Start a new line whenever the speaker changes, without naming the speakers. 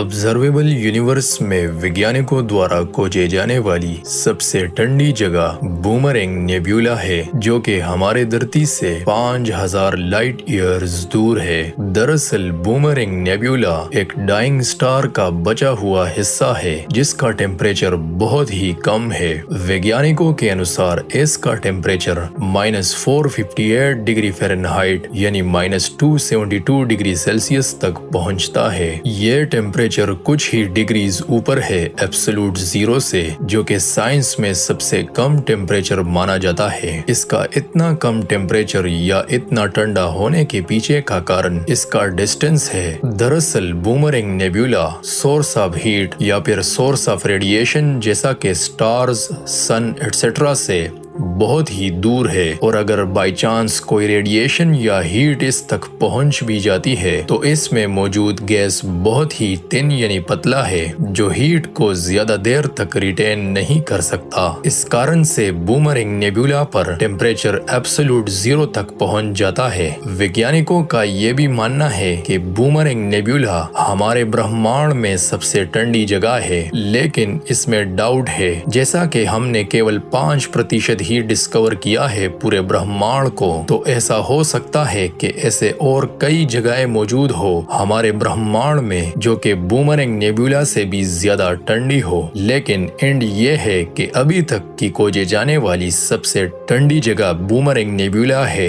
Observable universe में वैज्ञानिकों द्वारा खोजे जाने वाली सबसे ठंडी जगह बूमरिंग नेब्यूला है, जो कि हमारे धरती से 5000 लाइट ईयर्स दूर है। दरअसल बूमरिंग नेब्यूला एक डाइंग स्टार का बचा हुआ हिस्सा है, जिसका टेम्परेचर बहुत ही कम है। वैज्ञानिकों के अनुसार, इसका temperature minus four degree Fahrenheit यानी माइनस टू डिग्री सेल्सियस तक पहुँचता है। ये टेम्परेचर टेम्परेचर कुछ ही डिग्रीज ऊपर है एब्सोलूट ज़ीरो से, जो कि साइंस में सबसे कम टेम्परेचर माना जाता है। इसका इतना कम टेम्परेचर या इतना ठंडा होने के पीछे का कारण इसका डिस्टेंस है। दरअसल Boomerang Nebula source of heat या फिर सोर्स ऑफ़ रेडिएशन जैसा के स्टार्स सन एटसेट्रा से बहुत ही दूर है। और अगर बाई चांस कोई रेडिएशन या हीट इस तक पहुँच भी जाती है तो इसमें मौजूद गैस बहुत ही तिन यानी पतला है, जो हीट को ज़्यादा देर तक रिटेन नहीं कर सकता। इस कारण से बूमरिंग नेबुला पर टेम्परेचर एब्सोल्यूट ज़ीरो तक पहुँच जाता है। वैज्ञानिकों का ये भी मानना है कि बूमरिंग नेबुला हमारे ब्रह्मांड में सबसे ठंडी जगह है, लेकिन इसमें डाउट है। जैसा कि हमने केवल पाँच प्रतिशत ही डिस्कवर किया है पूरे ब्रह्मांड को। तो ऐसा हो सकता है कि ऐसे और कई जगह मौजूद हो हमारे ब्रह्मांड में, जो कि बूमरंग नेबुला से भी ज़्यादा ठंडी हो। लेकिन एंड ये है कि अभी तक की खोजे जाने वाली सबसे ठंडी जगह बूमरंग नेबुला है।